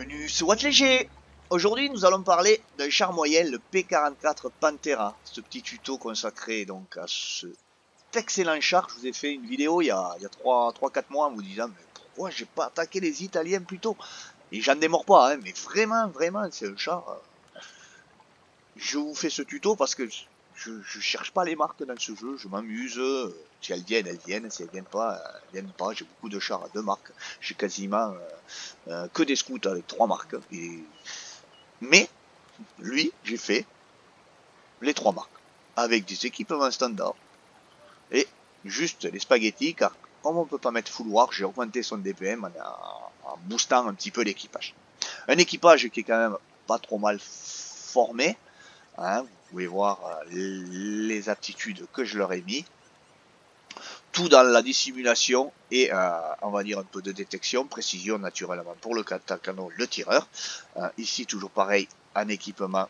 Bienvenue sur Watt Léger Aujourd'hui, nous allons parler d'un char moyen, le P44 Pantera. Ce petit tuto consacré donc à cet excellent char. Je vous ai fait une vidéo il y a, il y a 3-4 mois en vous disant mais pourquoi j'ai pas attaqué les Italiens plus tôt? Et j'en démords pas, hein, mais vraiment, vraiment, c'est un char... euh, Je vous fais ce tuto parce que je, je cherche pas les marques dans ce jeu, je m'amuse. Si elles viennent, elles viennent. Si elles viennent pas, elles viennent pas. J'ai beaucoup de chars à deux marques. J'ai quasiment euh, euh, que des scouts avec trois marques. Mais, lui, j'ai fait les trois marques. Avec des équipements standards. Et juste les spaghettis, car comme on peut pas mettre war, j'ai augmenté son DPM en, en boostant un petit peu l'équipage. Un équipage qui est quand même pas trop mal formé. Hein, pouvez voir euh, les aptitudes que je leur ai mis. Tout dans la dissimulation et euh, on va dire un peu de détection, précision naturellement pour le canon, le tireur. Euh, ici toujours pareil, un équipement,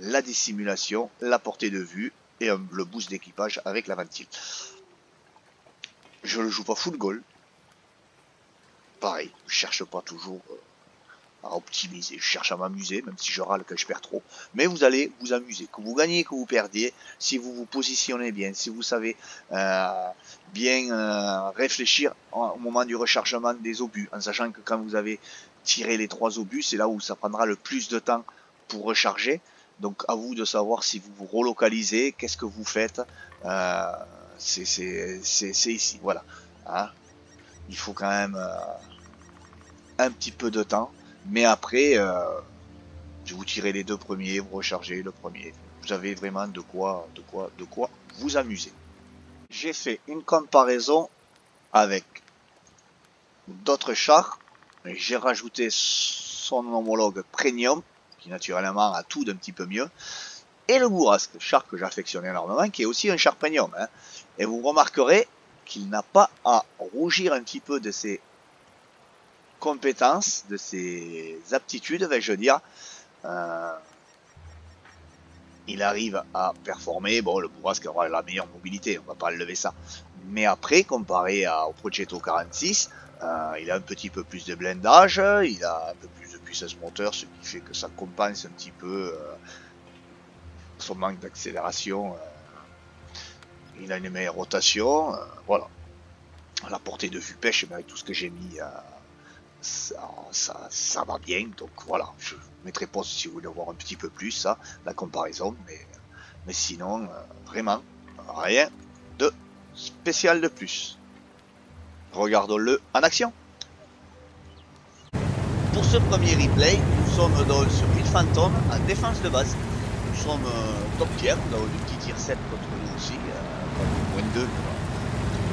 la dissimulation, la portée de vue et le boost d'équipage avec la ventile. Je le joue pas full goal. Pareil, je cherche pas toujours à optimiser. Je cherche à m'amuser, même si je râle que je perds trop. Mais vous allez vous amuser. Que vous gagnez, que vous perdiez, si vous vous positionnez bien, si vous savez euh, bien euh, réfléchir au moment du rechargement des obus, en sachant que quand vous avez tiré les trois obus, c'est là où ça prendra le plus de temps pour recharger. Donc à vous de savoir si vous vous relocalisez, qu'est-ce que vous faites. Euh, c'est ici, voilà. Hein. Il faut quand même euh, un petit peu de temps. Mais après, euh, vous tirez les deux premiers, vous rechargez le premier. Vous avez vraiment de quoi, de quoi, de quoi vous amuser. J'ai fait une comparaison avec d'autres chars. J'ai rajouté son homologue Premium, qui naturellement a tout d'un petit peu mieux. Et le Bourrasque, char que j'affectionne énormément, qui est aussi un char Premium. hein. Et vous remarquerez qu'il n'a pas à rougir un petit peu de ses compétences, de ses aptitudes, vais-je dire. Euh, il arrive à performer. Bon, le Bourrasque aura la meilleure mobilité, on va pas lever ça. Mais après, comparé au Progetto 46, euh, il a un petit peu plus de blindage, il a un peu plus de puissance moteur, ce qui fait que ça compense un petit peu euh, son manque d'accélération. il a une meilleure rotation, voilà. La portée de vue pêche, mais avec tout ce que j'ai mis, ça, ça, va bien. Donc voilà, je mettrai pause si vous voulez voir un petit peu plus ça, la comparaison. Mais, mais sinon, euh, vraiment, rien de spécial de plus. Regardons-le en action. Pour ce premier replay, nous sommes donc sur une fantôme en défense de base. Nous sommes euh, top tier, avons le petit tir 7 contre nous aussi, euh, moins 2.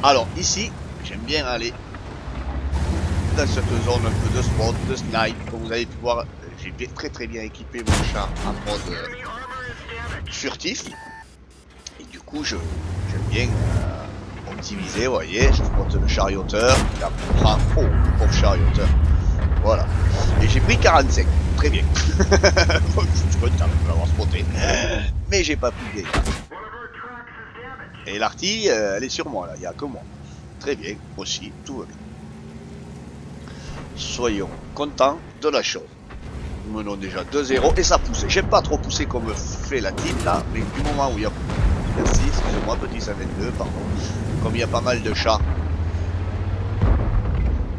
Alors ici, j'aime bien aller dans cette zone un peu de spot, de snipe. Comme vous avez pu voir, j'ai très très bien équipé mon char en mode euh, furtif. Et du coup, j'aime bien euh, optimiser, vous voyez, je spot le charioteur, il prend, oh, le pauvre charioteur. Voilà. Et j'ai pris 45, très bien. je suis content de l'avoir spoté. Mais j'ai pas pu gagner. Et l'artille, euh, elle est sur moi là, il n'y a que moi. Très bien, aussi, tout va bien. Soyons contents de la chose. Nous menons déjà 2-0 et ça pousse. J'aime pas trop pousser comme fait la team là, mais du moment où il y a... Merci, excusez-moi, petit 122, pardon. Comme il y a pas mal de chats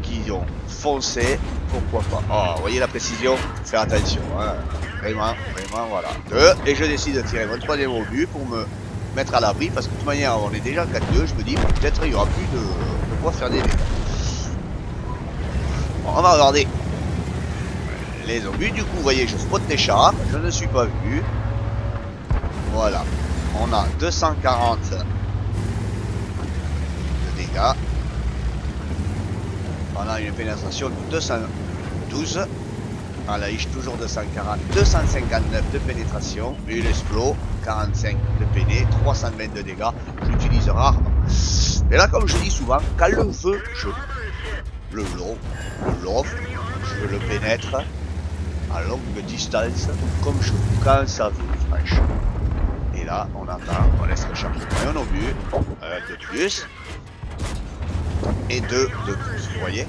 qui ont foncé, pourquoi pas. Vous voyez la précision? Faire attention, hein. Vraiment, vraiment, voilà. Deux, et je décide de tirer mon troisième au but pour me mettre à l'abri, parce que de toute manière, on est déjà 4-2, je me dis, peut-être il y aura plus de, de quoi faire des dégâts. On va regarder les obus. Du coup, vous voyez, je spot des chars. Je ne suis pas vu. Voilà. On a 240 de dégâts. On a une pénétration de 212. On la Iche toujours 240. 259 de pénétration. Une explos. 45 de péné. 320 de dégâts. J'utilise rarement. Et là, comme je dis souvent, quand le feu, je le long, le loft, je le pénètre à longue distance, comme je quand ça veut, franchement. Et là, on attend, on laisse recharger un obus, un de plus, et deux de plus, vous voyez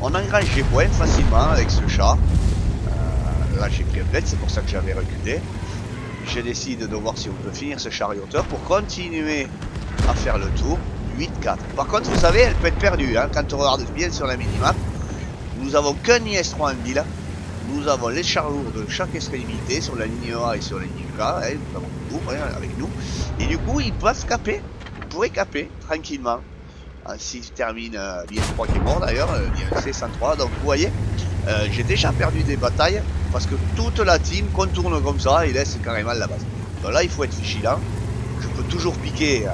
On engrange des points facilement avec ce chat. Euh, là j'ai pris un bled, c'est pour ça que j'avais reculé. Je décide de voir si on peut finir ce charioteur pour continuer à faire le tour. 8-4. Par contre, vous savez, elle peut être perdue hein, quand on regarde bien sur la minimap. Nous avons qu'un IS-3 en ville. Nous avons les chars lourds de chaque extrémité sur la ligne A et sur la ligne K. Hein, nous avons tout hein, avec nous. Et du coup, ils peuvent caper. Ils pourraient caper tranquillement. S'ils terminent euh, l'IS-3 qui est mort d'ailleurs, euh, l'IS-103. Donc vous voyez, euh, j'ai déjà perdu des batailles parce que toute la team contourne comme ça et laisse carrément la base. Donc là, il faut être vigilant. Je peux toujours piquer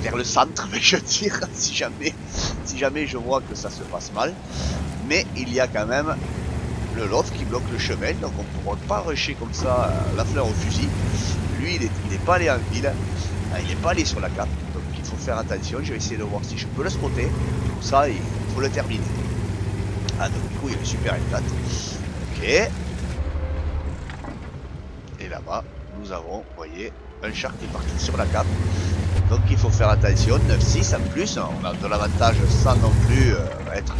vers le centre, mais je tire si jamais, si jamais je vois que ça se passe mal. Mais il y a quand même le loft qui bloque le chemin, donc on ne pourra pas rusher comme ça euh, la fleur au fusil. Lui, il n'est pas allé en ville, euh, il n'est pas allé sur la carte, donc il faut faire attention. Je vais essayer de voir si je peux le spotter. Comme ça, il faut le terminer. Ah, donc du coup, il est super éclate. Ok. Et là-bas, nous avons, vous voyez, un char qui est parti sur la cape. Donc il faut faire attention, 9-6 en plus, on a de l'avantage sans non plus euh, être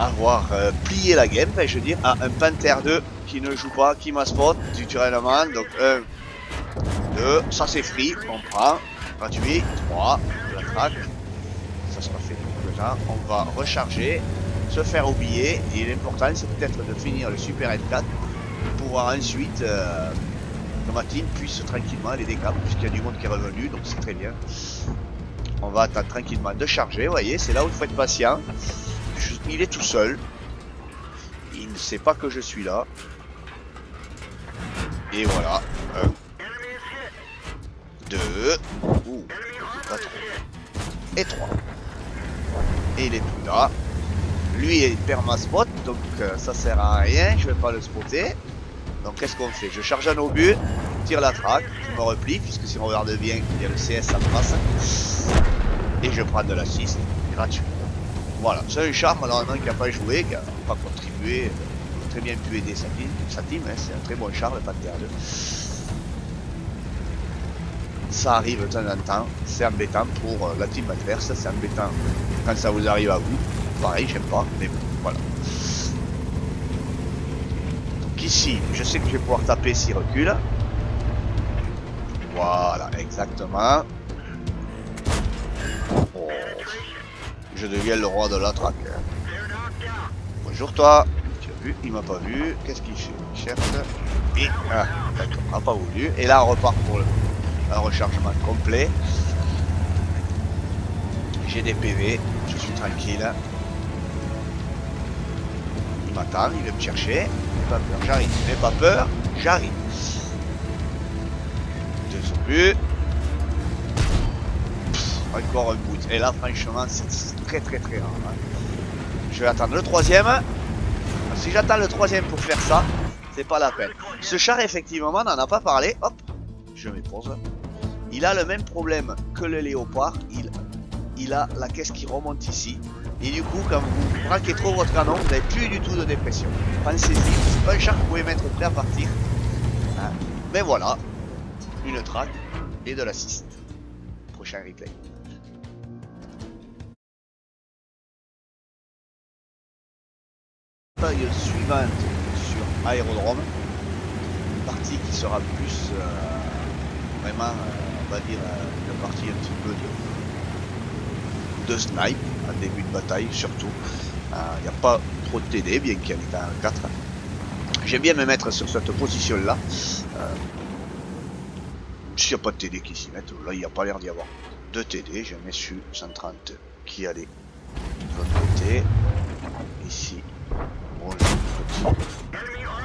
avoir euh, plié la game, je veux dire, à un Panther 2 qui ne joue pas, qui m'a spot, naturellement, donc 1, 2, ça c'est free, on prend, gratuit, 3, la track, ça sera fait là, on va recharger, se faire oublier, et l'important c'est peut-être de finir le Super L4 pour pouvoir ensuite euh, que ma team puisse tranquillement aller des puisqu'il y a du monde qui est revenu, donc c'est très bien. On va attendre tranquillement de charger, vous voyez, c'est là où il faut être patient. il est tout seul. Il ne sait pas que je suis là. Et voilà. Un. Deux. Ouh, pas trop. Et trois. Et il est plus là. Lui, il perd ma spot, donc euh, ça sert à rien, je vais pas le spotter. Donc qu'est-ce qu'on fait? Je charge un obus, tire la traque, je me replie, puisque si on regarde bien, il y a le CS en face. Et je prends de l'assist gratuit. Voilà, c'est un charme normalement qui n'a pas joué, qui n'a pas contribué, très bien pu aider sa team, sa team hein, c'est un très bon charme, le Panther 2. Ça arrive de temps en temps, c'est embêtant pour euh, la team adverse, c'est embêtant quand ça vous arrive à vous. Pareil, j'aime pas, mais bon, voilà ici, je sais que je vais pouvoir taper s'il recule. Voilà, exactement. Oh. Je deviens le roi de la traque. Bonjour toi. Tu as vu Il m'a pas vu. Qu'est-ce qu'il fait Il cherche? Et ah, pas voulu. Et là on repart pour un rechargement complet. J'ai des PV. Je suis tranquille. Il m'attend, il veut me chercher pas peur, j'arrive. Pas peur, j'arrive. Deux obus. Encore un bout. Et là, franchement, c'est très très très rare. Hein. Je vais attendre le troisième. Si j'attends le troisième pour faire ça, c'est pas la peine. Ce char, effectivement, on n'en a pas parlé. Hop, je pause. Il a le même problème que le léopard. Il, il a la caisse qui remonte ici. Et du coup, quand vous braquez trop votre canon, vous n'avez plus du tout de dépression. Pensez-y, c'est pas un char que vous pouvez mettre prêt à partir. Hein. Mais voilà, une traque et de l'assist. Prochain replay. Taille suivante sur aérodrome. Une partie qui sera plus euh, vraiment, euh, on va dire, euh, une partie un petit peu de, de snipe début de bataille surtout. Il euh, n'y a pas trop de TD, bien qu'il y en ait un 4. J'aime bien me mettre sur cette position là. Euh, S'il n'y a pas de TD qui s'y mettent, là il n'y a pas l'air d'y avoir de TD. J'ai un SU 130 qui allait de l'autre côté. Ici, bonjour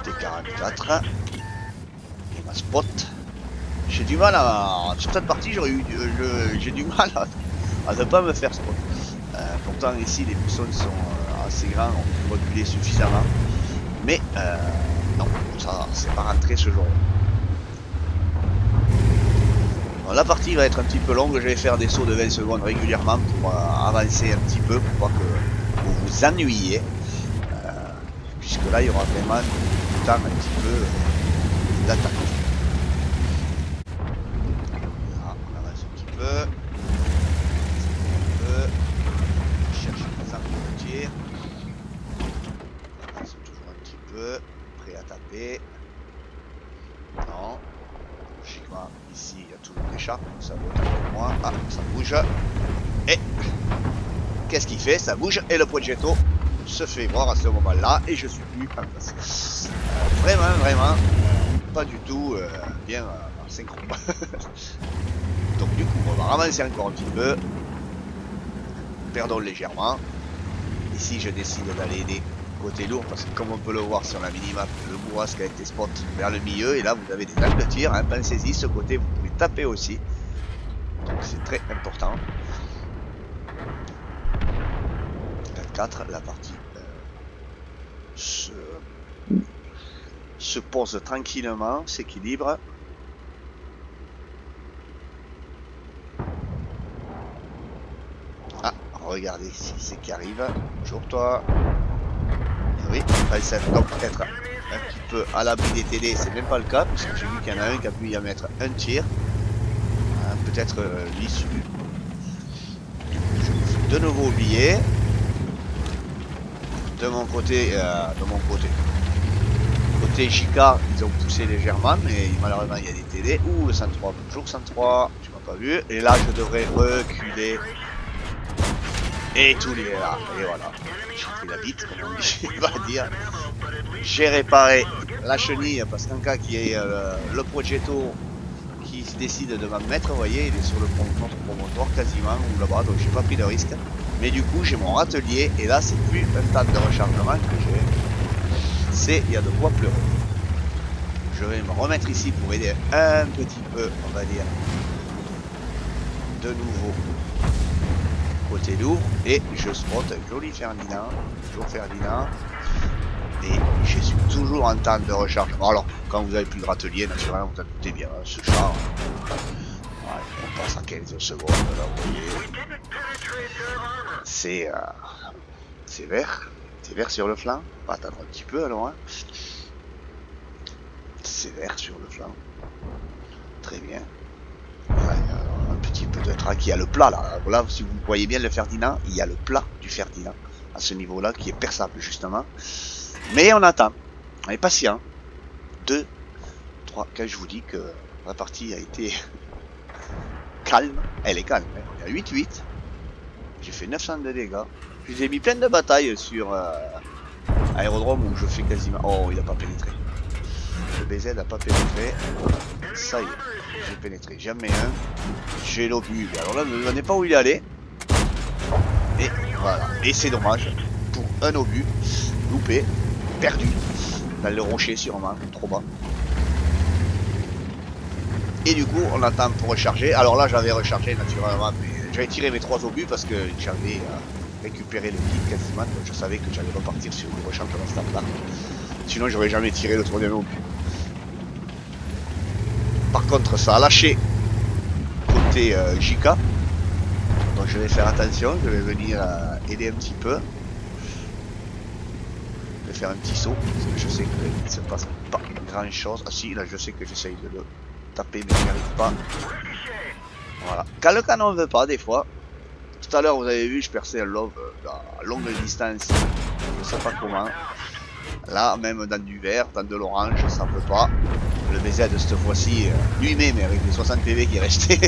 petit T44. Et ma spot. J'ai du mal à. Sur cette partie, j'aurais eu. J'ai du mal à, à ne pas me faire spot. Euh, pourtant ici les buissons sont euh, assez grands, on peut reculer suffisamment. Mais euh, non, ça c'est pas rentré ce jour. la partie va être un petit peu longue, je vais faire des sauts de 20 secondes régulièrement pour avancer un petit peu, pour pas que vous vous ennuyiez. puisque là il y aura vraiment du temps un petit peu d'attaque. on avance un petit peu. peu. Prêt à taper. Non. Ici, il y a toujours des chats. Ça pour moi. Ah, ça bouge. Et qu'est-ce qu'il fait? Ça bouge. Et le progetto se fait voir à ce moment-là. Et je suis plus en place. vraiment, vraiment, pas du tout euh, bien en synchro. Donc du coup, on va ramasser encore un petit peu. Perdons légèrement. Ici, je décide d'aller aider côté lourd parce que comme on peut le voir sur la minimap, le bourrasque a été spot vers le milieu et là vous avez des angles de tir, hein, pensez-y, ce côté vous pouvez taper aussi. Donc c'est très important. 4, la partie euh, se, se pose tranquillement, s'équilibre. Ah, regardez si c'est qui arrive. Bonjour toi. Oui, ça donc être un petit peu à l'abri des TD, c'est même pas le cas, puisque j'ai vu qu'il y en a un qui a pu y mettre un tir. Euh, peut-être euh, l'issue. Je me de nouveau oublier. De mon côté, euh, de mon côté. Côté JK, ils ont poussé légèrement, mais malheureusement il y a des TD. Ouh, le 103, bonjour 103, tu m'as pas vu. Et là, je devrais reculer. Et tout est là, et voilà j'ai pris la bite, comme on va dire. J'ai réparé la chenille parce qu'en cas qui est euh, le progetto qui décide de me mettre, vous voyez, il est sur le contre promontoire quasiment ou là-bas, donc j'ai pas pris de risque. Mais du coup, j'ai mon râtelier et là, c'est plus un tas de rechargement que j'ai. C'est, il y a de quoi pleurer. Je vais me remettre ici pour aider un petit peu, on va dire, de nouveau côté lourd et je spot un joli Ferdinand, toujours Ferdinand et je suis toujours en temps de rechargement. Alors quand vous avez plus de râtelier naturellement vous en bien, hein, ce char, on passe à 15 secondes. C'est euh, vert, c'est vert sur le flanc, on va attendre un petit peu alors hein. C'est vert sur le flanc. Très bien trac. Il y a le plat là. Voilà, si vous voyez bien le Ferdinand, il y a le plat du Ferdinand à ce niveau-là qui est perçable justement. Mais on attend. On est patient. 2, 3, quand je vous dis que la partie a été calme, elle est calme. Hein. Il y a 8-8. J'ai fait 900 de dégâts. J'ai mis plein de batailles sur euh, aérodrome où je fais quasiment... Oh, il a pas pénétré. Le BZ n'a pas pénétré. Ça y est, j'ai pénétré. Jamais un. J'ai l'obus. Alors là, je ne pas où il est. Et voilà. Et c'est dommage. Pour un obus. Loupé. Perdu. Dans le rocher sûrement. Trop bas. Et du coup, on attend pour recharger. Alors là, j'avais rechargé naturellement. Mais j'avais tiré mes trois obus parce que j'avais euh, récupéré le kit quasiment. Donc je savais que j'allais repartir sur le rechargement standard. Sinon, j'aurais jamais tiré le troisième obus. Par contre, ça a lâché côté euh, JK. Donc je vais faire attention, je vais venir euh, aider un petit peu. Je vais faire un petit saut, parce que je sais qu'il ne se passe pas grand chose. Ah si, là je sais que j'essaye de le taper, mais n'y arrive pas. Voilà. Quand le canon ne veut pas, des fois. Tout à l'heure, vous avez vu, je perçais un love euh, à longue distance. Je ne sais pas comment. Là, même dans du vert, dans de l'orange, ça ne peut pas. Le BZ de cette fois-ci, euh, lui-même, avec les 60 PV qui est resté,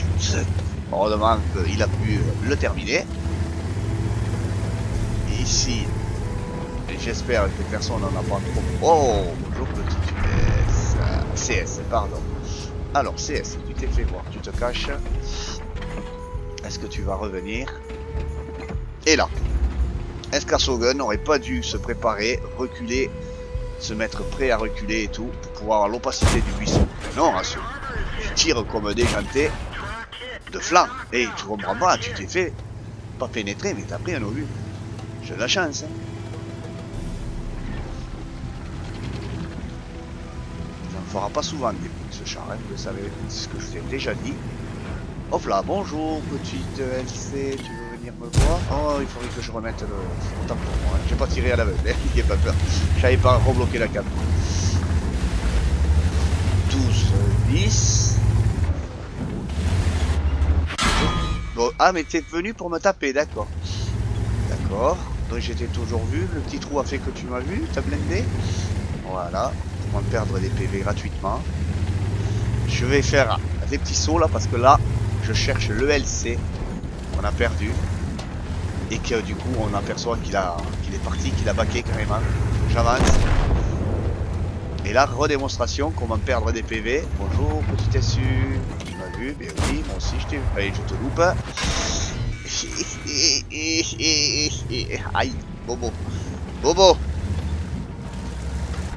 heureusement qu'il a pu euh, le terminer. Ici, j'espère que personne n'en a pas trop. Oh, bonjour petit CS. CS, pardon. Alors, CS, tu t'es fait voir, tu te caches. Est-ce que tu vas revenir? Et là, est-ce qu'Asogun n'aurait pas dû se préparer, reculer se mettre prêt à reculer et tout, pour pouvoir avoir l'opacité du buisson. Non, hein, tu tires comme déjanté de flanc. Et tu comprends pas, tu t'es fait pas pénétrer, mais t'as pris un obus. J'ai de la chance. Hein. Ne fera pas souvent des ce char, hein, vous le savez, c'est ce que je vous ai déjà dit. Hop là, bonjour petite LC, tu me voir. Oh, il faudrait que je remette le moi. Hein. J'ai pas tiré à l'aveugle, n'ayez pas peur. J'avais pas rebloqué la carte. 12, 10. Bon, ah, mais t'es venu pour me taper, d'accord. D'accord. Donc j'étais toujours vu. Le petit trou a fait que tu m'as vu. T'as blindé. Voilà, pour m'en perdre des PV gratuitement. Je vais faire des petits sauts là parce que là, je cherche le LC a perdu et que du coup on aperçoit qu'il a qu'il est parti, qu'il a baqué carrément. J'avance. Et là, redémonstration, comment perdre des PV. Bonjour, petit SU. Tu m'as vu? Bien oui, moi aussi je t'ai vu. Allez, je te loupe. Aïe, Bobo. Bobo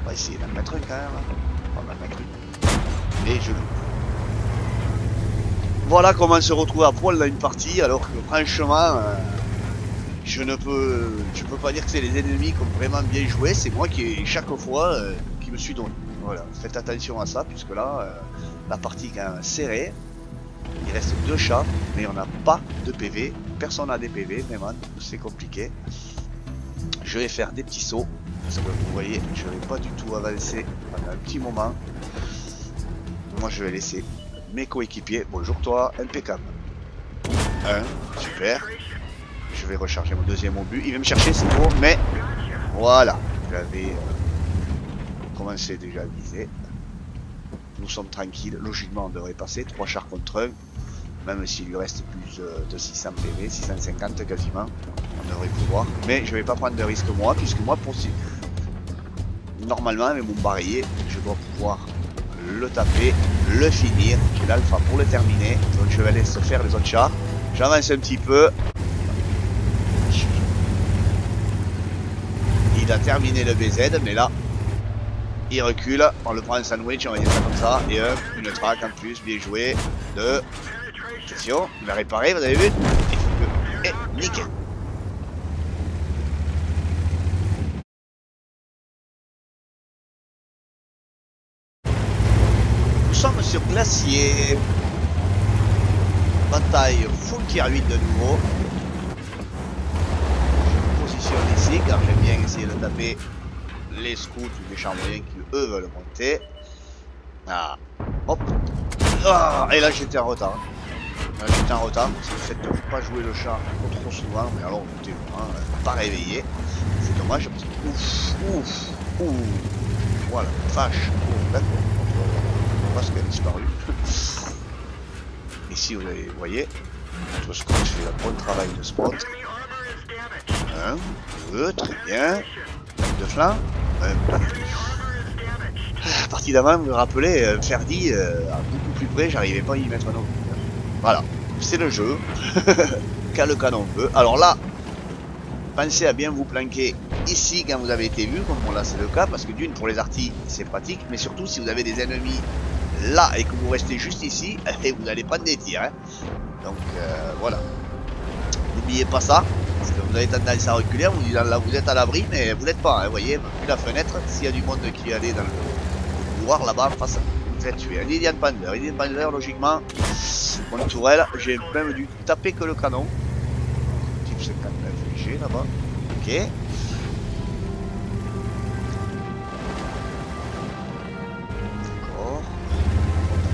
On va essayer d'en mettre un quand même. On va en mettre. Et je loupe. Voilà comment se retrouve à poil dans une partie, alors que franchement, euh, je ne peux, je peux pas dire que c'est les ennemis qui ont vraiment bien joué, c'est moi qui, chaque fois, euh, qui me suis donné. Voilà, faites attention à ça, puisque là, euh, la partie est quand serrée. Il reste deux chats, mais on n'a pas de PV. Personne n'a des PV, vraiment, c'est compliqué. Je vais faire des petits sauts. Vous voyez, je vais pas du tout avancer pendant un petit moment. Moi, je vais laisser mes coéquipiers. Bonjour toi, impeccable. Un, super. Je vais recharger mon deuxième obus. Il va me chercher, c'est trop, mais voilà. J'avais euh, commencé déjà à viser. Nous sommes tranquilles. Logiquement, on devrait passer. Trois chars contre un. Même s'il lui reste plus euh, de 600 PV, 650 quasiment, on devrait pouvoir. Mais je vais pas prendre de risque moi, puisque moi, pour normalement, avec mon barillet, je dois pouvoir le taper, le finir. J'ai l'alpha pour le terminer. Donc je vais laisser faire les autres chars. J'avance un petit peu. Il a terminé le BZ, mais là, il recule. On le prend en sandwich, on va dire ça comme ça. Et hop, une traque en plus, bien joué. Deux. Attention, il va réparer, vous avez vu? Et nickel. Nous sommes sur glacier. Bataille full tier 8 de nouveau. Je me positionne ici car j'aime bien essayer de taper les scouts ou les qui eux veulent monter. Ah. Hop. Ah, et là j'étais en retard. J'étais en retard, c'est le fait de ne pas jouer le chat trop souvent, mais alors écoutez, hein, pas réveillé. C'est dommage. Ouf, ouf, ouf. Voilà, vache. Oh, D'accord. On voit ce qu'elle a disparu. Ici, vous voyez, notre scout fait un bon travail de spot. Un, deux, très bien. De flanc. Ah, Partie d'avant, vous me rappelez, euh, Ferdi, euh, à beaucoup plus près, j'arrivais pas à y mettre un autre. Voilà, c'est le jeu. Quand le canon veut. Alors là, pensez à bien vous planquer ici quand vous avez été vu, comme bon là c'est le cas, parce que d'une, pour les artis, c'est pratique, mais surtout si vous avez des ennemis là et que vous restez juste ici, vous allez prendre des tirs. hein. Donc euh, voilà. N'oubliez pas ça, parce que vous avez tendance à reculer, vous disant là vous êtes à l'abri, mais vous n'êtes pas. Hein, vous voyez, vu la fenêtre, s'il y a du monde qui allait dans le couloir là-bas en face, vous êtes tué. Un Indian Panther, Indian Panther logiquement, mon tourelle, j'ai même dû taper que le canon. Type 59 léger là-bas. Ok.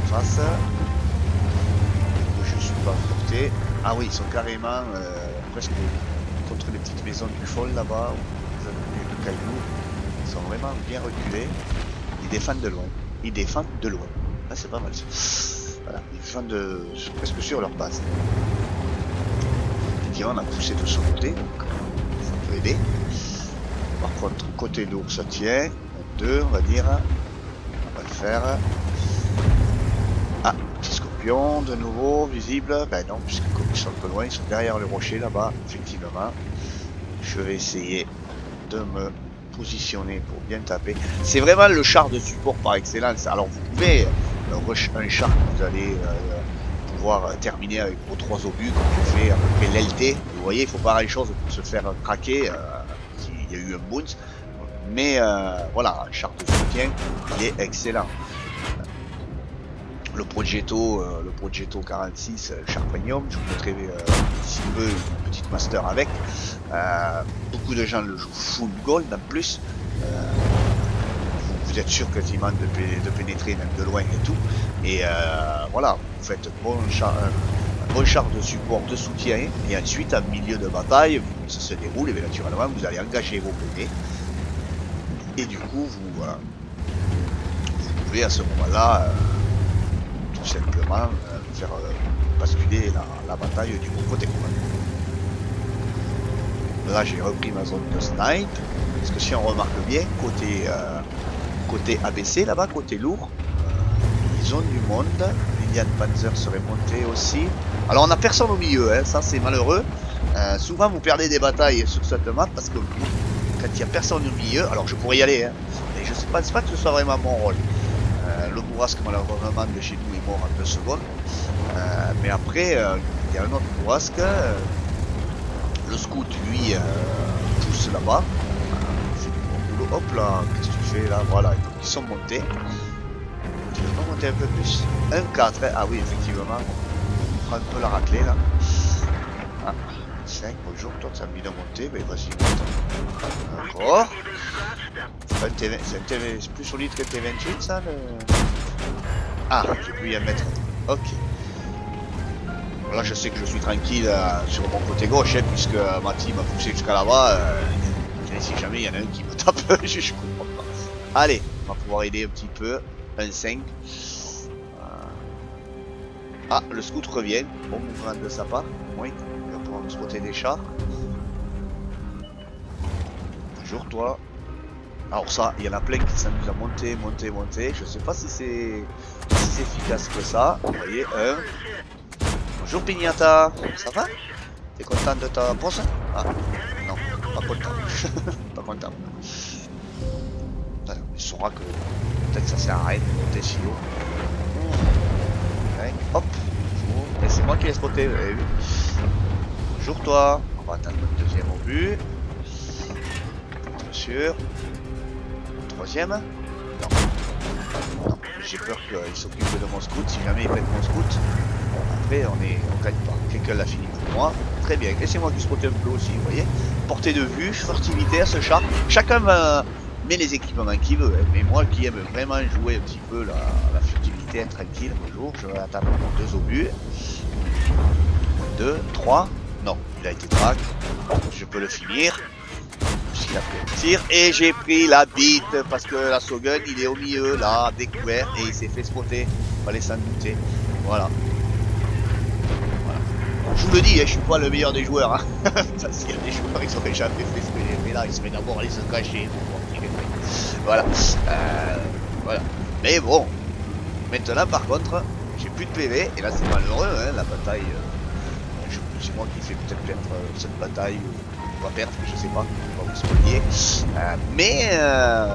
Face. Je suis pas porté. Ah oui, ils sont carrément euh, presque contre les petites maisons du fol là-bas, où vous avez le caillou. Ils sont vraiment bien reculés. Ils défendent de loin. Ils défendent de loin. Là, c'est pas mal. Voilà, ils défendent de, presque sur leur base. On a poussé de son côté, ça peut aider. Par contre, côté lourd, ça tient. Deux, on va dire. On va le faire. De nouveau, visible. Ben non, puisque comme ils sont un peu loin, ils sont derrière le rocher là-bas, effectivement. Je vais essayer de me positionner pour bien taper. C'est vraiment le char de support par excellence. Alors vous pouvez euh, rush un char que vous allez euh, pouvoir euh, terminer avec vos trois obus comme je fais à peu près l'LT. Vous voyez, il faut pas grand chose pour se faire craquer euh, s'il y a eu un bounce. Mais voilà, un char de soutien, il est excellent. Le Progetto, euh, le Progetto 46 euh, char premium, je vous montrerai euh, d'ici peu une petite master avec. Euh, beaucoup de gens le jouent full gold en plus. Vous, vous êtes sûr quasiment de, de pénétrer même de loin et tout. Et voilà, vous faites bon char, un, bon char de support, de soutien. Et ensuite, en milieu de bataille, ça se déroule, et bien naturellement, vous allez engager vos PV. Et du coup, vous, vous pouvez à ce moment-là tout simplement euh, faire basculer la, bataille du bon côté. Là, j'ai repris ma zone de snipe. Parce que si on remarque bien, côté, côté ABC, là-bas, côté lourd, zone du monde. Lilian Panzer serait monté aussi. Alors on n'a personne au milieu, hein, ça c'est malheureux. Euh, souvent vous perdez des batailles sur cette map parce que quand il n'y a personne au milieu, alors je pourrais y aller, hein, mais je ne pense pas que ce soit vraiment mon rôle. Euh, le bourrasque malheureusement de chez nous est mort en deux secondes. Euh, mais après, il y a un autre bourrasque. le scout lui pousse là-bas. Hop là, qu'est-ce que tu fais là? Voilà, ils sont montés un peu plus. Un 4, hein. ah oui, effectivement. On prend un peu la raclée là. Ah, 5, bonjour, toi ça a mis de monter, mais vas-y, Encore. C'est plus solide que T28 ça le... Ah, j'ai pu y mettre. Ok. Là je sais que je suis tranquille euh, sur mon côté gauche, hein, puisque euh, ma team m'a poussé jusqu'à là-bas. Euh, si jamais il y en a un qui me tape, je comprends pas. Allez, on va pouvoir aider un petit peu. Un 5. Ah, le scout revient. Bon mouvement de sa part. Oui, il va pouvoir nous spotter des chars. Bonjour toi. Alors ça, il y en a plein qui s'amusent à monter, monter, monter. Je sais pas si c'est si efficace que ça. Vous voyez, un. Bonjour Pignata. Ça va? T'es content de ta pose Ah, non, pas content. pas content. Il saura que peut-être ça sert à rien de monter si haut. Hop. Et c'est moi qui l'ai spoté, vous. Bonjour toi. On va atteindre notre deuxième obus. Bien sûr. Non. J'ai peur qu'il s'occupe de mon scout. Si jamais il pète mon scout, après on est on gagne pas. Quelqu'un l'a fini pour moi. Très bien. Laissez-moi qui spotte un peu aussi, vous voyez. Portée de vue, furtivité à ce chat. Chacun met les équipements qu'il veut. Hein. Mais moi qui aime vraiment jouer un petit peu la, la furtivité, tranquille, bonjour, je vais attaquer deux obus. 2, 3. Non, il a été track. Je peux le finir. Puisqu'il a pris un tir. Et j'ai pris la bite parce que la Sogun il est au milieu là, découvert. Et il s'est fait spotter. Fallait s'en douter. Voilà. Je vous le dis, hein, je suis pas le meilleur des joueurs. Hein. S'il y a des joueurs, ils auraient jamais fait ce que j'ai fait là. Ils seraient d'abord aller se cacher. Voilà. Euh, voilà. Mais bon. Maintenant, par contre, j'ai plus de PV. Et là, c'est malheureux. Hein, la bataille. Euh, c'est moi qui fais peut-être perdre euh, cette bataille. On va perdre, je sais pas. Euh, mais. Euh,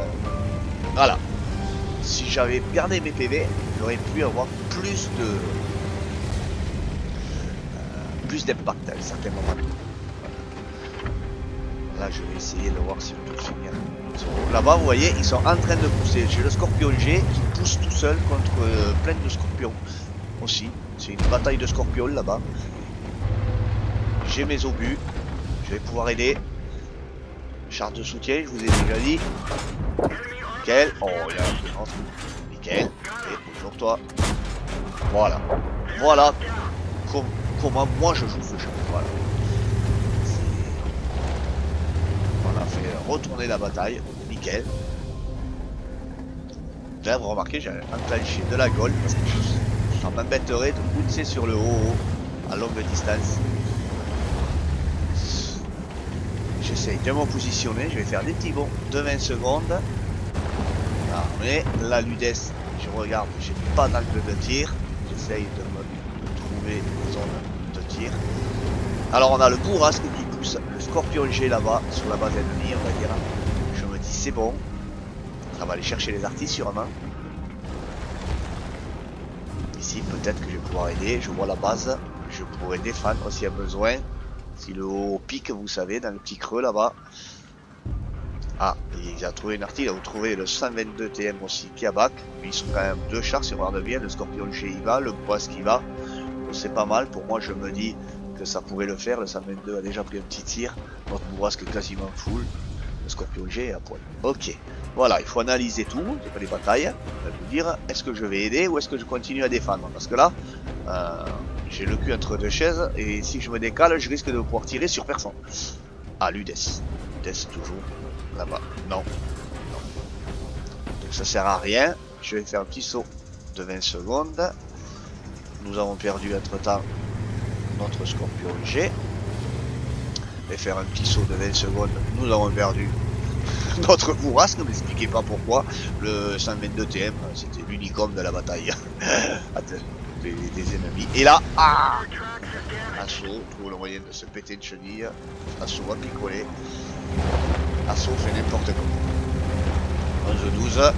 voilà. Si j'avais gardé mes PV, j'aurais pu avoir plus de. plus d'impact à certains moments. Là, je vais essayer de voir si on peut finir. Là-bas, vous voyez, ils sont en train de pousser. J'ai le scorpion G qui pousse tout seul contre euh, plein de scorpions aussi. C'est une bataille de scorpions là-bas. J'ai mes obus. Je vais pouvoir aider. Char de soutien, je vous ai déjà dit. Nickel. Oh, il y a un Nickel. Et bonjour toi. Voilà. Voilà. comment moi je joue ce jeu. Voilà. retourner la bataille. Nickel. Là, vous remarquez, j'ai enclenché de la gold ça m'embêterait de pousser sur le haut à longue distance. J'essaye de me positionner, je vais faire des petits bons de 20 secondes. Ah, mais la Ludes, je regarde, j'ai pas d'angle de tir. J'essaye de me trouver une zone de tir. Alors on a le bourrasque qui le scorpion G là-bas, sur la base ennemie, on va dire. Je me dis c'est bon. Ça va aller chercher les artistes sûrement. Ici peut-être que je vais pouvoir aider. Je vois la base. Je pourrais défendre s'il y a besoin. Le haut pique, vous savez, dans le petit creux là-bas. Ah, il a trouvé une artiste, il a trouvé le 122 TM aussi qui a bac. Ils sont quand même deux chars, si on regarde bien, le Scorpion G il va, le Bois qui va. C'est pas mal, pour moi je me dis, que ça pourrait le faire. Le 122 a déjà pris un petit tir. Notre bourrasque est quasiment full. Le Scorpion G est à poil. Ok. Voilà, il faut analyser tout, pas les batailles. Vous dire, est-ce que je vais aider ou est-ce que je continue à défendre? Parce que là, euh, j'ai le cul entre deux chaises et si je me décale, je risque de pouvoir tirer sur personne. Ah, Ludes. Ludes toujours là-bas. Non. non. ça sert à rien. Je vais faire un petit saut de 20 secondes. Nous avons perdu entre temps notre scorpion G. Et faire un petit saut de 20 secondes, nous avons perdu notre bourrasque, ne m'expliquez pas pourquoi. Le 122 TM, c'était l'unicorne de la bataille des, des, ennemis. Et là, ah Assaut, pour le moyen de se péter une chenille. Assaut à picoler. Assaut fait n'importe comment. 11-12.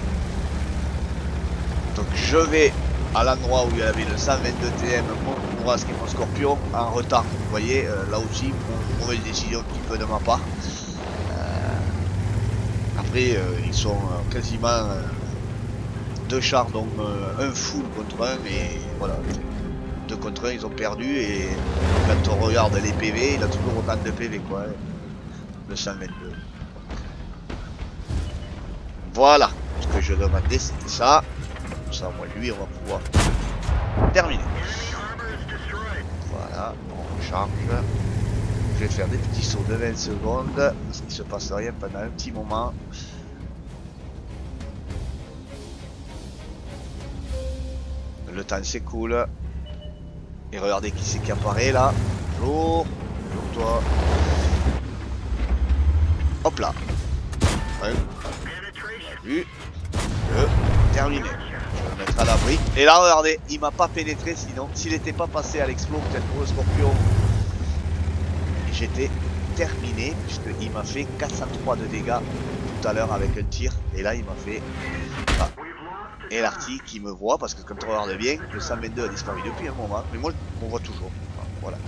Donc je vais à l'endroit où il y avait le 122 TM, mon bourrasque et mon scorpion en retard. Vous voyez, euh, là aussi, mauvaise décision un petit peu de ma part. Euh, ils sont euh, quasiment euh, deux chars, donc un full contre un, et voilà, deux contre un, ils ont perdu, et quand on regarde les PV, il a toujours autant de PV, quoi, hein. le 122. Voilà, ce que je demandais, c'était ça. ça, moi, lui, on va pouvoir terminer. Voilà, on charge. Je vais faire des petits sauts de 20 secondes, qu'il se passe rien pendant un petit moment. Temps s'écoule. Et regardez qui c'est qui apparaît là. Bonjour. Bonjour toi. Hop là. Ouais. Vu. terminé. Je vais me mettre à l'abri. Et là regardez, il m'a pas pénétré sinon. S'il n'était pas passé à l'explos, peut-être pour le scorpion j'étais terminé puisqu'il m'a fait 403 de dégâts tout à l'heure avec un tir et là il m'a fait et l'arty qui me voit parce que comme tu regardes bien le 122 a disparu depuis un moment mais moi on voit toujours voilà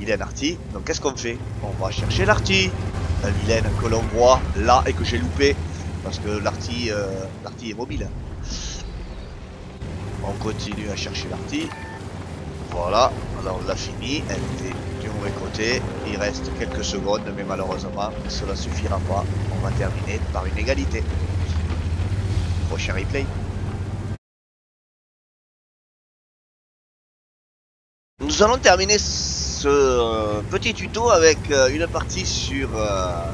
il est un arty donc qu'est-ce qu'on fait? On va chercher l'arty la vilaine que l'on voit là et que j'ai loupé parce que l'arty euh, est mobile on continue à chercher l'arty voilà alors on l'a fini elle était mauvais côté. Il reste quelques secondes, mais malheureusement, cela suffira pas. On va terminer par une égalité. Prochain replay. Nous allons terminer ce euh, petit tuto avec euh, une partie sur euh,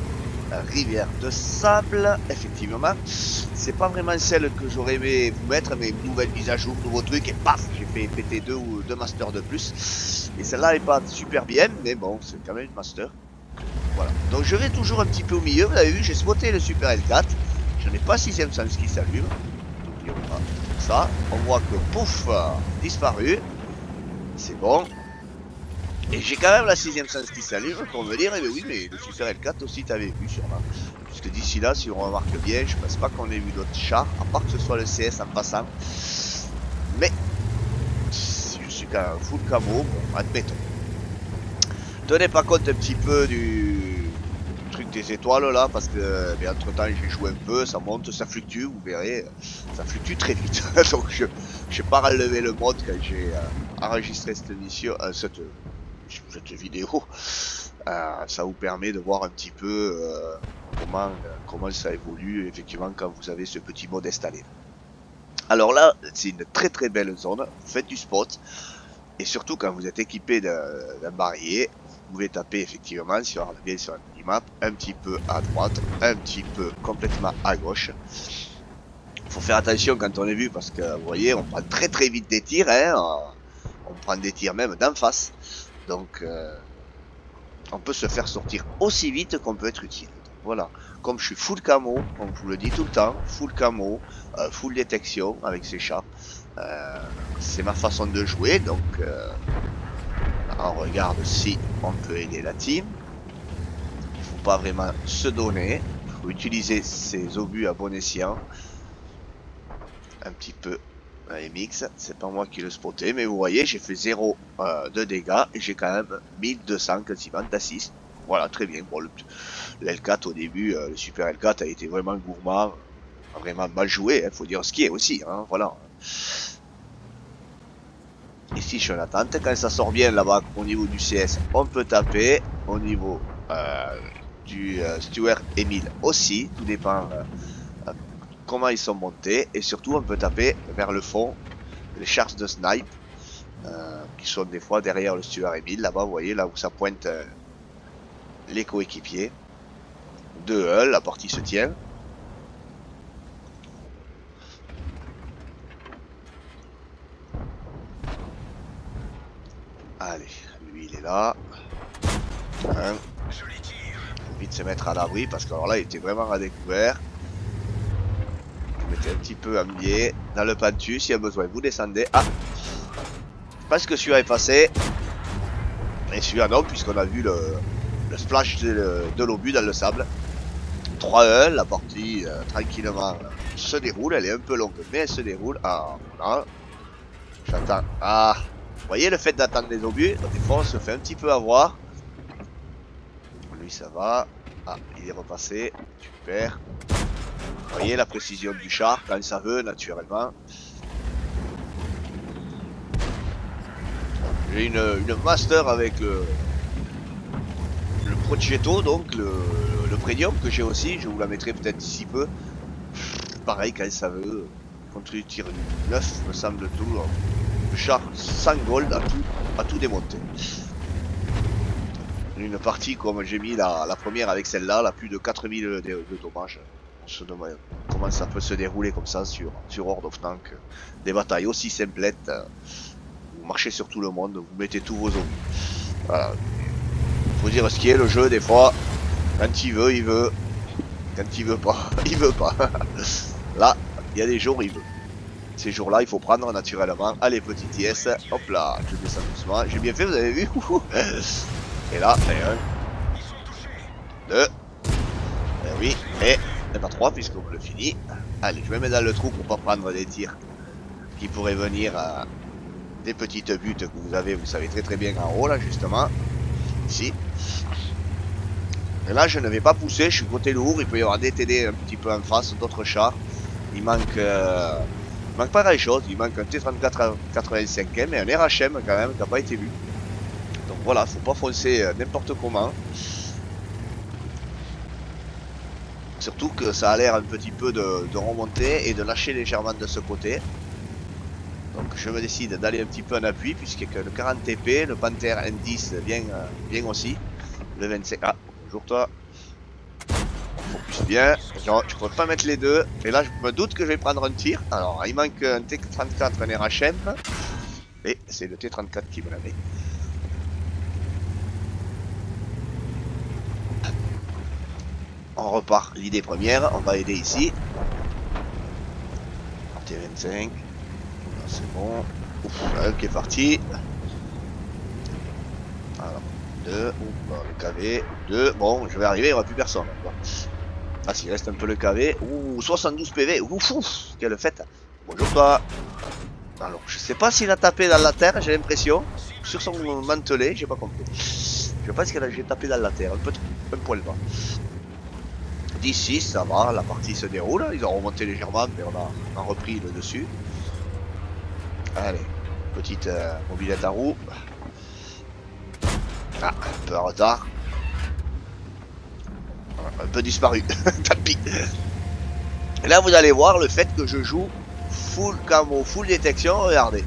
rivière de sable, effectivement. C'est pas vraiment celle que j'aurais aimé vous mettre, mais nouvelle mise à jour, nouveau truc, et paf, j'ai fait péter deux ou deux masters de plus. Et celle-là est pas super bien, mais bon, c'est quand même une master. Voilà. Donc je vais toujours un petit peu au milieu, vous avez vu, j'ai spoté le Super L4. Je n'ai pas sixième sens qui s'allume. Ça, on voit que pouf, disparu. C'est bon. Et j'ai quand même la sixième sens qui s'allume pour me dire, eh bien oui, mais le Super L4 aussi t'avais vu sûrement. Puisque d'ici là, si on remarque bien, je pense pas qu'on ait vu d'autres chars, à part que ce soit le CS en passant. Mais, je suis quand même full camo, bon, admettons. Tenez pas compte un petit peu du des étoiles là, parce que bien entre temps j'ai joué un peu, ça monte, ça fluctue, vous verrez, ça fluctue très vite. Donc je n'ai pas relevé le mode quand j'ai euh, enregistré cette émission, euh, cette cette vidéo, euh, ça vous permet de voir un petit peu euh, comment, comment ça évolue effectivement quand vous avez ce petit mode installé. Alors là, c'est une très très belle zone, vous faites du spot, et surtout quand vous êtes équipé d'un barillet, vous pouvez taper effectivement, regarde bien sur la minimap, un petit peu à droite, un petit peu complètement à gauche. Faut faire attention quand on est vu parce que vous voyez, on prend très très vite des tirs, hein, on prend des tirs même d'en face. Donc, euh, on peut se faire sortir aussi vite qu'on peut être utile. voilà. Comme je suis full camo, comme je vous le dis tout le temps, full camo, euh, full détection avec ces chats. Euh, c'est ma façon de jouer, donc on regarde si on peut aider la team. Pas vraiment se donner, faut utiliser ses obus à bon escient. Un petit peu MX, c'est pas moi qui le spoté, mais vous voyez, j'ai fait 0 euh, de dégâts et j'ai quand même 1200 quasiment d'assist. Voilà, très bien. Bon, l'L4 au début, euh, le Super L4 a été vraiment gourmand, vraiment mal joué, il hein, faut dire ce qui est aussi, hein, voilà. Ici, je suis en attente. Quand ça sort bien là-bas au niveau du CS, on peut taper. Au niveau euh, du euh, Stuart Emile aussi, tout dépend euh, euh, comment ils sont montés, et surtout on peut taper vers le fond les charges de snipe, euh, qui sont des fois derrière le Stuart Emile, là-bas vous voyez, là où ça pointe les coéquipiers, de Hull, la partie se tient. Allez, lui il est là. Vite se mettre à l'abri parce que alors là il était vraiment à découvert. Vous mettez un petit peu à biais dans le pentu s'il y a besoin. Vous descendez. Ah Parce que celui-là est passé. Et celui-là non puisqu'on a vu le, splash de, de l'obus dans le sable. 3-1, la partie euh, tranquillement se déroule, elle est un peu longue mais elle se déroule. Ah voilà. J'attends. Ah Vous voyez le fait d'attendre les obus, des fois on se fait un petit peu avoir. Ça va. Ah, il est repassé. Super. Vous voyez la précision du char quand ça veut naturellement. J'ai une, master avec le, le Progetto, donc le, le premium que j'ai aussi. Je vous la mettrai peut-être d'ici peu. Pareil quand ça veut. Tu tires une 9, me semble tout. Le char sans gold à tout, à tout démonter. Une partie comme j'ai mis la, première avec celle-là, la plus de 4000 de, dommages. On se demande comment ça peut se dérouler comme ça sur, sur Horde of Tank? Des batailles aussi simplettes. Vous marchez sur tout le monde, vous mettez tous vos zombies. Voilà. Faut dire ce qui est le jeu des fois. Quand il veut, il veut. Quand il veut pas, il veut pas. Là, il y a des jours, il veut. Ces jours-là, il faut prendre naturellement. Allez, petite IS. Hop là, je descends doucement. J'ai bien fait, vous avez vu? Et là, et un. Deux. Et oui, et, pas trois, puisqu'on le finit. Allez, je me mets dans le trou pour pas prendre des tirs qui pourraient venir à des petites buttes que vous avez, vous savez très très bien en haut, là, justement. Ici. Et là, je ne vais pas pousser, je suis côté lourd, il peut y avoir des TD un petit peu en face, d'autres chars. Il manque, euh, il manque pas grand chose, il manque un T34 85M et un RHM quand même qui n'a pas été vu. Voilà, faut pas foncer euh, n'importe comment. Surtout que ça a l'air un petit peu de, remonter et de lâcher légèrement de ce côté. Donc je me décide d'aller un petit peu en appui puisque le 40 TP, le Panther N10 vient, euh, vient aussi. Le 25. Ah, bonjour toi. Focus bien. Non, je pourrais pas mettre les deux. Et là, je me doute que je vais prendre un tir. Alors, il manque un T34, un RHM. Et c'est le T34 qui me l'avait. On repart l'idée première. On va aider ici. T25. C'est bon. Ouf, parti. Alors, deux. Ouf, le KV. Deux. Bon, je vais arriver, il n'y aura plus personne. Ah, s'il reste un peu le KV. Ouh, 72 PV. Ouf, ouf, quelle fête. Bonjour toi. Alors, je sais pas s'il a tapé dans la terre, j'ai l'impression. Sur son mantelet, j'ai pas compris. Je pense qu'il a tapé dans la terre, un, peu, un poil bas. D'ici, ça va, la partie se déroule. Ils ont remonté légèrement, mais on a, repris le dessus. Allez, petite euh, mobilette à roue. Ah, un peu en retard. Un peu disparu, tant pis. Et là, vous allez voir le fait que je joue full camo, full détection. Regardez,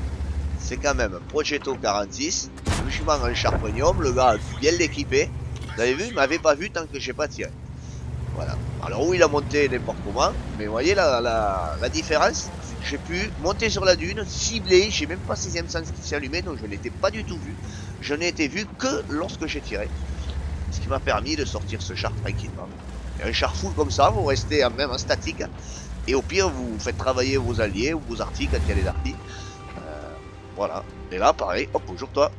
c'est quand même un Progetto 46. Je suis un char premium, le gars bien l'équiper. Vous avez vu, il m'avait pas vu tant que j'ai pas tiré. Voilà. Alors où il a monté n'importe comment, mais voyez la, la, la différence j'ai pu monter sur la dune, cibler, j'ai même pas sixième sens qui s'est allumé, donc je n'étais pas du tout vu. Je n'ai été vu que lorsque j'ai tiré. Ce qui m'a permis de sortir ce char tranquillement. Et un char full comme ça, vous restez même en statique. Et au pire, vous faites travailler vos alliés ou vos artis quand il y a des artis. Euh, voilà. Et là, pareil, hop, bonjour toi.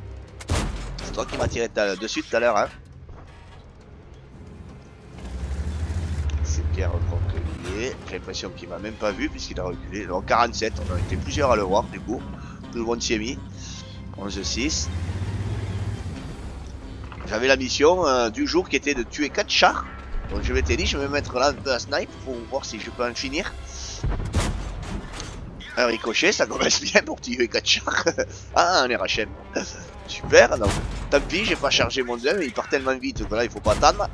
C'est toi qui m'as tiré dessus tout à l'heure, hein. J'ai l'impression qu'il m'a même pas vu puisqu'il a reculé. Donc 47, on a été plusieurs à le voir du coup. Tout le monde s'y est mis. 11-6. J'avais la mission euh, du jour qui était de tuer 4 chars. Donc je m'étais dit, je vais me mettre là un peu à snipe pour voir si je peux en finir. Un ricochet, ça commence bien pour tuer 4 chars. ah, un RHM. Super, donc tant pis, j'ai pas chargé mon 2, il part tellement vite que là il faut pas attendre.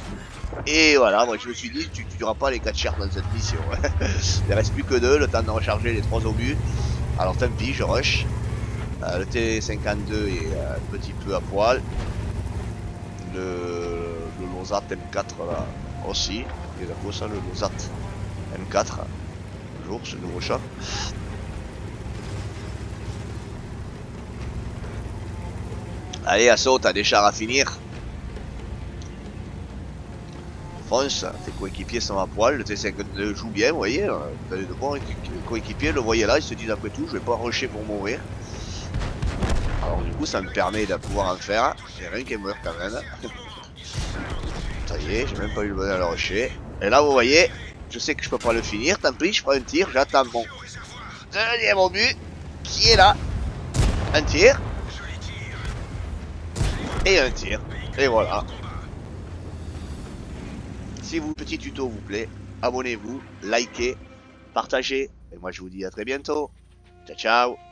Et voilà, moi je me suis dit, tu tueras pas les 4 chars dans cette mission. il reste plus que 2, le temps de recharger les 3 obus. Alors tant pis, je rush. Euh, le T52 est euh, un petit peu à poil. Le, Lozat M4 là aussi. D'accord ça, le Lozat M4. Toujours ce nouveau chat. Allez, Asso, t'as des chars à finir. Fonce, tes coéquipiers sont à poil, le T52 joue bien, vous voyez. avez de bons coéquipiers, le voyez là, ils se disent après tout, je vais pas rusher pour mourir. Alors du coup, ça me permet de pouvoir en faire. J'ai rien qui meurt quand même. Ça y est, j'ai même pas eu le bonheur à le rusher. Et là, vous voyez, je sais que je peux pas le finir, tant pis, je prends un tir, j'attends mon deuxième but, qui est là. Un tir. Et un tir. Et voilà. Si vous, petit tuto vous plaît, abonnez-vous, likez, partagez. Et moi je vous dis à très bientôt. Ciao ciao